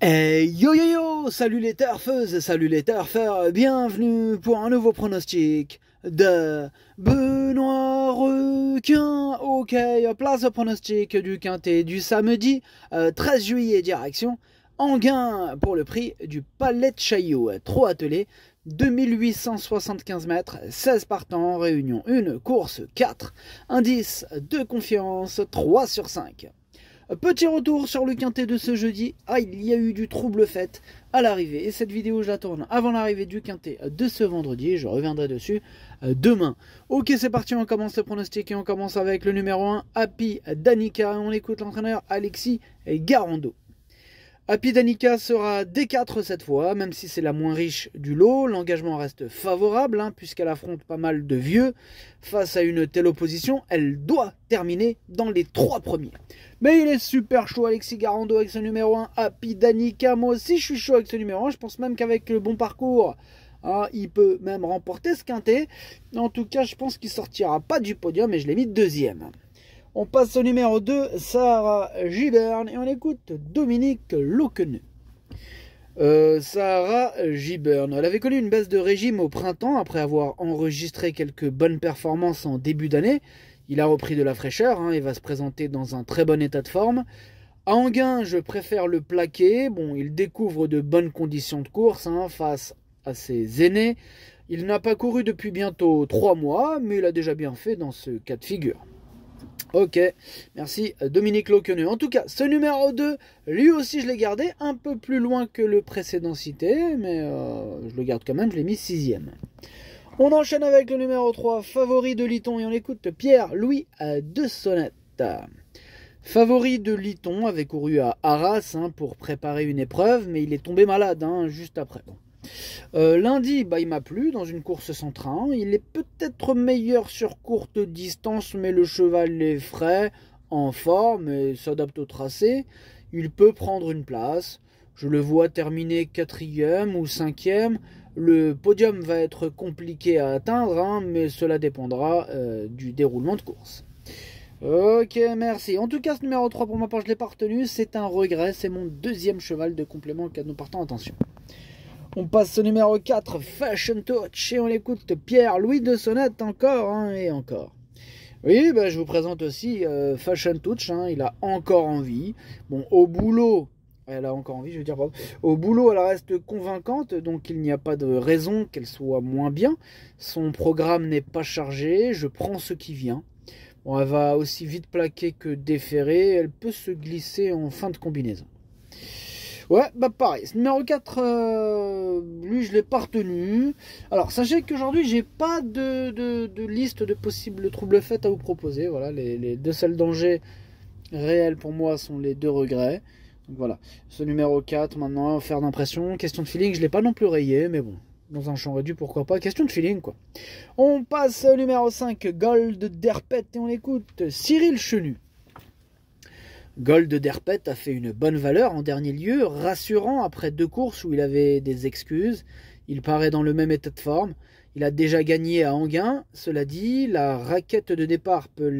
Hey yo yo yo Salut les turfeuses, salut les turfeurs, bienvenue pour un nouveau pronostic de Benoît Requin. Ok, place au pronostic du quintet du samedi 13 euh, juillet direction Anguin pour le prix du Palais de Chaillot. Trop attelé, 2875 mètres, 16 partants, réunion 1, course 4, indice de confiance 3 sur 5. Petit retour sur le quintet de ce jeudi. Ah, il y a eu du trouble fait à l'arrivée. Et cette vidéo, je la tourne avant l'arrivée du quintet de ce vendredi. Je reviendrai dessus euh, demain. Ok, c'est parti. On commence le pronostic et on commence avec le numéro 1, Happy Danica. On écoute l'entraîneur Alexis Garando. Happy Danica sera D4 cette fois, même si c'est la moins riche du lot. L'engagement reste favorable, hein, puisqu'elle affronte pas mal de vieux. Face à une telle opposition, elle doit terminer dans les trois premiers. Mais il est super chaud, Alexis Garando, avec ce numéro 1. Happy Danica, moi aussi je suis chaud avec ce numéro 1. Je pense même qu'avec le bon parcours, hein, il peut même remporter ce quintet. En tout cas, je pense qu'il sortira pas du podium et je l'ai mis deuxième. On passe au numéro 2, Sarah Giberne, et on écoute Dominique Locqueneux. Euh, Sarah Giberne, elle avait connu une baisse de régime au printemps après avoir enregistré quelques bonnes performances en début d'année. Il a repris de la fraîcheur hein, et va se présenter dans un très bon état de forme. À Anguin, je préfère le plaquer. Bon, il découvre de bonnes conditions de course hein, face à ses aînés. Il n'a pas couru depuis bientôt trois mois, mais il a déjà bien fait dans ce cas de figure. Ok, merci Dominique Loqueneux. En tout cas, ce numéro 2, lui aussi je l'ai gardé un peu plus loin que le précédent cité, mais euh, je le garde quand même, je l'ai mis sixième. On enchaîne avec le numéro 3, favori de Liton, et on écoute Pierre-Louis de Sonnette. Favori de Liton avait couru à Arras hein, pour préparer une épreuve, mais il est tombé malade hein, juste après. Euh, lundi, bah, il m'a plu dans une course sans train. Il est peut-être meilleur sur courte distance, mais le cheval est frais, en forme et s'adapte au tracé. Il peut prendre une place. Je le vois terminer quatrième ou cinquième. Le podium va être compliqué à atteindre, hein, mais cela dépendra euh, du déroulement de course. Ok, merci. En tout cas, ce numéro 3 pour ma part, je ne l'ai pas retenu. C'est un regret. C'est mon deuxième cheval de complément que nous partons. Attention. On passe au numéro 4, Fashion Touch, et on écoute Pierre-Louis de Sonnette encore hein, et encore. Oui, bah, je vous présente aussi euh, Fashion Touch, hein, il a encore envie. Bon, au boulot, elle a encore envie, je veux dire, au boulot, elle reste convaincante, donc il n'y a pas de raison qu'elle soit moins bien. Son programme n'est pas chargé, je prends ce qui vient. Bon, elle va aussi vite plaquer que déférer, elle peut se glisser en fin de combinaison. Ouais, bah pareil. Numéro 4, euh, lui, je l'ai pas retenu. Alors, sachez qu'aujourd'hui, j'ai pas de, de, liste de possibles troubles faits à vous proposer. Voilà, les, deux seuls dangers réels pour moi sont les deux regrets. Donc voilà, ce numéro 4, maintenant, faire d'impression. Question de feeling, je l'ai pas non plus rayé, mais bon, dans un champ réduit, pourquoi pas. Question de feeling, quoi. On passe au numéro 5, Gold Derpet, et on écoute Cyril Chenu. Gold Derpet a fait une bonne valeur en dernier lieu, rassurant après deux courses où il avait des excuses. Il paraît dans le même état de forme. Il a déjà gagné à Anguin. Cela dit, la raquette de départ peut,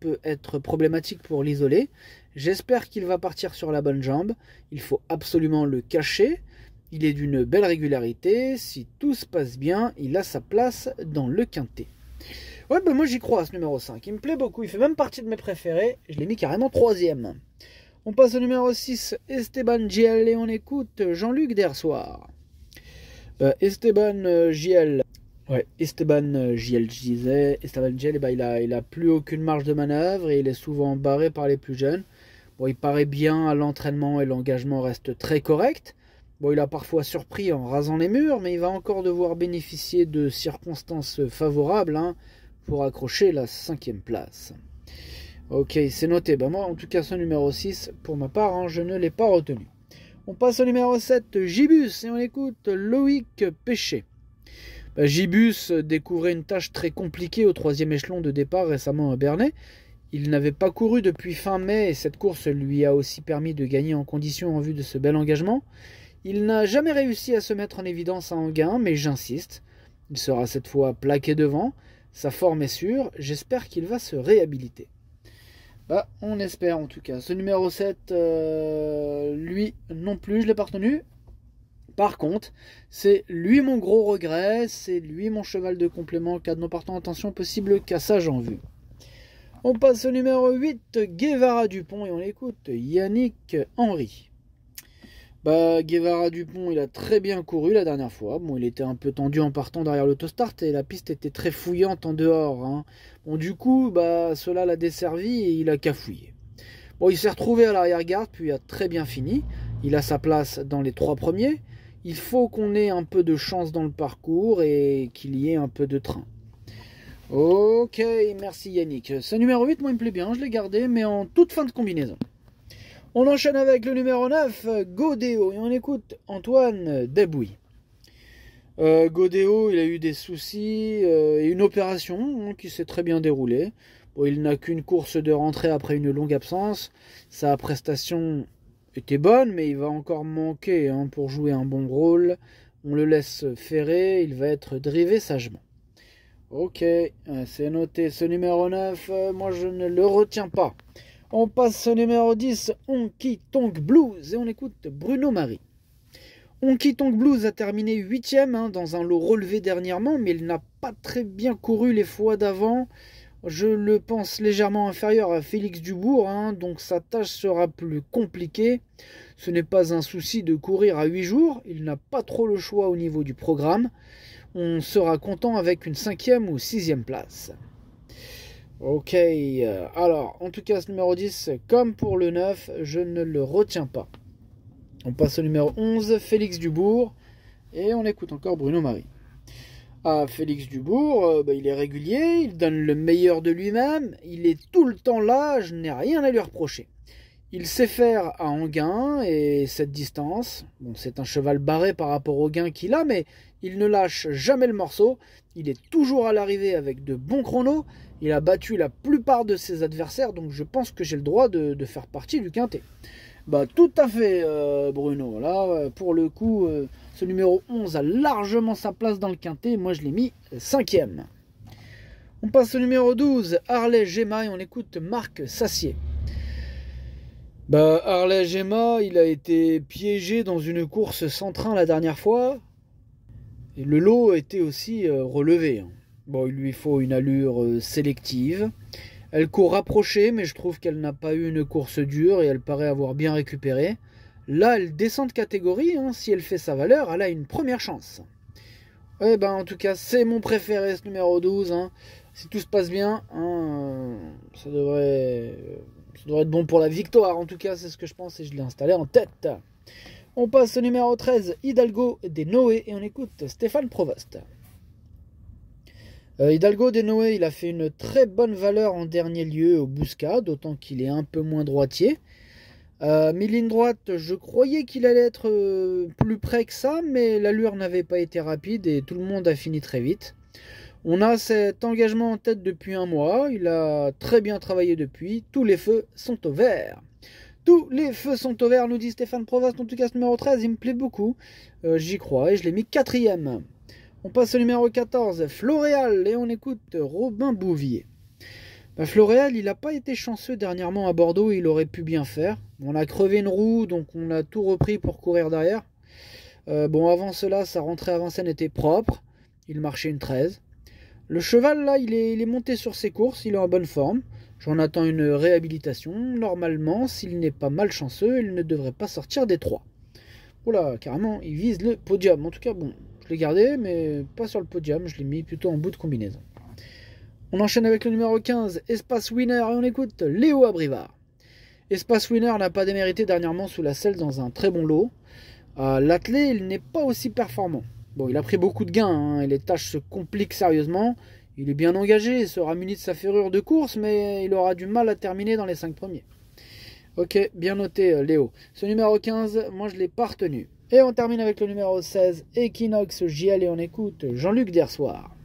peut être problématique pour l'isoler. J'espère qu'il va partir sur la bonne jambe. Il faut absolument le cacher. Il est d'une belle régularité. Si tout se passe bien, il a sa place dans le quintet. Ouais, ben moi j'y crois ce numéro 5. Il me plaît beaucoup. Il fait même partie de mes préférés. Je l'ai mis carrément troisième. On passe au numéro 6, Esteban Giel, et on écoute Jean-Luc Dersoir. Euh, Esteban euh, Giel. Ouais, Esteban euh, Giel, je disais. Esteban Giel, eh ben, il, a, il a plus aucune marge de manœuvre et il est souvent barré par les plus jeunes. Bon, il paraît bien à l'entraînement et l'engagement reste très correct. Bon, il a parfois surpris en rasant les murs, mais il va encore devoir bénéficier de circonstances favorables. Hein pour accrocher la cinquième place. Ok, c'est noté. Ben moi, en tout cas, ce numéro 6, pour ma part, hein, je ne l'ai pas retenu. On passe au numéro 7, Gibus, et on écoute Loïc Péché. Ben, Gibus découvrait une tâche très compliquée au troisième échelon de départ récemment à Bernay. Il n'avait pas couru depuis fin mai et cette course lui a aussi permis de gagner en condition en vue de ce bel engagement. Il n'a jamais réussi à se mettre en évidence à Anguin, mais j'insiste. Il sera cette fois plaqué devant. Sa forme est sûre, j'espère qu'il va se réhabiliter. Bah, on espère en tout cas. Ce numéro 7, euh, lui non plus, je l'ai pas retenu. Par contre, c'est lui mon gros regret, c'est lui mon cheval de complément, cas de non partant attention possible cassage en vue. On passe au numéro 8, Guevara Dupont, et on écoute Yannick Henry. Bah, Guevara Dupont, il a très bien couru la dernière fois. Bon, il était un peu tendu en partant derrière l'autostart et la piste était très fouillante en dehors. Hein. Bon, du coup, bah, cela l'a desservi et il a cafouillé. Bon, il s'est retrouvé à l'arrière-garde, puis a très bien fini. Il a sa place dans les trois premiers. Il faut qu'on ait un peu de chance dans le parcours et qu'il y ait un peu de train. Ok, merci Yannick. Ce numéro 8, moi, il me plaît bien, je l'ai gardé, mais en toute fin de combinaison. On enchaîne avec le numéro 9, Godéo, et on écoute Antoine Debouy. Euh, Godéo, il a eu des soucis euh, et une opération hein, qui s'est très bien déroulée. Il n'a qu'une course de rentrée après une longue absence. Sa prestation était bonne, mais il va encore manquer hein, pour jouer un bon rôle. On le laisse ferrer, il va être drivé sagement. Ok, euh, c'est noté. Ce numéro 9, euh, moi je ne le retiens pas. On passe au numéro 10, Honky Tonk Blues, et on écoute Bruno Marie. Honky Tonk Blues a terminé 8 hein, dans un lot relevé dernièrement, mais il n'a pas très bien couru les fois d'avant. Je le pense légèrement inférieur à Félix Dubourg, hein, donc sa tâche sera plus compliquée. Ce n'est pas un souci de courir à 8 jours, il n'a pas trop le choix au niveau du programme on sera content avec une cinquième ou sixième place. Ok, euh, alors en tout cas ce numéro 10, comme pour le 9, je ne le retiens pas. On passe au numéro 11, Félix Dubourg, et on écoute encore Bruno Marie. Ah, Félix Dubourg, euh, bah, il est régulier, il donne le meilleur de lui-même, il est tout le temps là, je n'ai rien à lui reprocher. Il sait faire à Anguin et cette distance. C'est un cheval barré par rapport au gain qu'il a, mais il ne lâche jamais le morceau. Il est toujours à l'arrivée avec de bons chronos. Il a battu la plupart de ses adversaires, donc je pense que j'ai le droit de, faire partie du quintet. Bah tout à fait euh, Bruno. Là, euh, pour le coup, euh, ce numéro 11 a largement sa place dans le quintet. Moi, je l'ai mis cinquième. On passe au numéro 12, Harley Gemma, et on écoute Marc Sassier. Bah, Harley Gemma, il a été piégé dans une course sans train la dernière fois. Et le lot était aussi relevé. Hein. Bon, il lui faut une allure euh, sélective. Elle court rapprochée, mais je trouve qu'elle n'a pas eu une course dure et elle paraît avoir bien récupéré. Là, elle descend de catégorie. Hein. Si elle fait sa valeur, elle a une première chance. Eh ben, en tout cas, c'est mon préféré, ce numéro 12. Hein. Si tout se passe bien, euh, ça devrait ça devrait être bon pour la victoire, en tout cas, c'est ce que je pense et je l'ai installé en tête. On passe au numéro 13, Hidalgo des Noé, et on écoute Stéphane Provost. Euh, Hidalgo des Noé, il a fait une très bonne valeur en dernier lieu au Bousca, d'autant qu'il est un peu moins droitier. Euh, ligne droite, je croyais qu'il allait être euh, plus près que ça, mais l'allure n'avait pas été rapide et tout le monde a fini très vite. On a cet engagement en tête depuis un mois, il a très bien travaillé depuis, tous les feux sont au vert. Tous les feux sont au vert, nous dit Stéphane Provost, en tout cas ce numéro 13, il me plaît beaucoup, euh, j'y crois et je l'ai mis quatrième. On passe au numéro 14, Floréal, et on écoute Robin Bouvier. Ben, Floréal, il n'a pas été chanceux dernièrement à Bordeaux, il aurait pu bien faire. On a crevé une roue, donc on a tout repris pour courir derrière. Euh, bon, avant cela, sa rentrée à Vincennes était propre, il marchait une 13. Le cheval, là, il est, monté sur ses courses, il est en bonne forme. J'en attends une réhabilitation. Normalement, s'il n'est pas malchanceux, il ne devrait pas sortir des trois. Oula, carrément, il vise le podium. En tout cas, bon, l'ai gardé, mais pas sur le podium. Je l'ai mis plutôt en bout de combinaison. On enchaîne avec le numéro 15, Espace Winner, et on écoute Léo Abrivard. Espace Winner n'a pas démérité dernièrement sous la selle dans un très bon lot. Euh, L'athlé, il n'est pas aussi performant. Bon, il a pris beaucoup de gains hein, et les tâches se compliquent sérieusement. Il est bien engagé et sera muni de sa ferrure de course, mais il aura du mal à terminer dans les 5 premiers. Ok, bien noté euh, Léo. Ce numéro 15, moi je l'ai pas retenu. Et on termine avec le numéro 16, Equinox JL, et on écoute Jean-Luc Dersoir.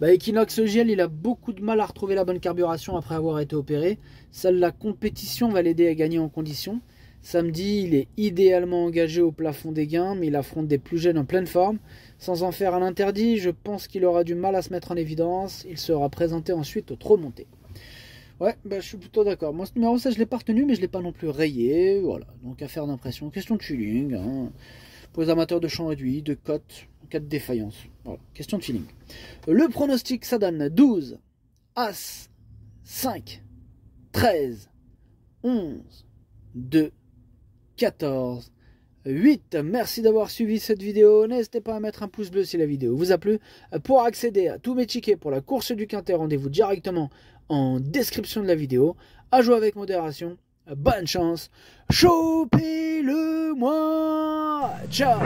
Bah, Equinox JL, il a beaucoup de mal à retrouver la bonne carburation après avoir été opéré. Seule la compétition va l'aider à gagner en conditions. Samedi, il est idéalement engagé au plafond des gains, mais il affronte des plus jeunes en pleine forme. Sans en faire un interdit, je pense qu'il aura du mal à se mettre en évidence. Il sera présenté ensuite au trop monté. Ouais, bah, je suis plutôt d'accord. Moi, ce numéro, ça, je l'ai pas retenu, mais je l'ai pas non plus rayé. Voilà, donc affaire d'impression. Question de feeling. Hein. Pour les amateurs de champ réduit, de cote, cas de défaillance. Voilà, question de feeling. Le pronostic, ça donne 12, As, 5, 13, 11, 2, 14, 8. Merci d'avoir suivi cette vidéo. N'hésitez pas à mettre un pouce bleu si la vidéo vous a plu. Pour accéder à tous mes tickets pour la course du Quintet, rendez-vous directement en description de la vidéo. À jouer avec modération. Bonne chance. Chopez-le moi. Ciao